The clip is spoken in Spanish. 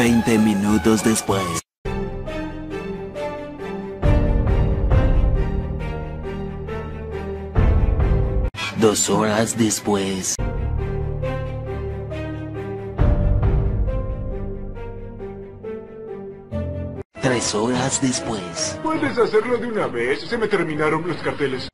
20 minutos después. Dos horas después. Tres horas después. Puedes hacerlo de una vez. Se me terminaron los carteles.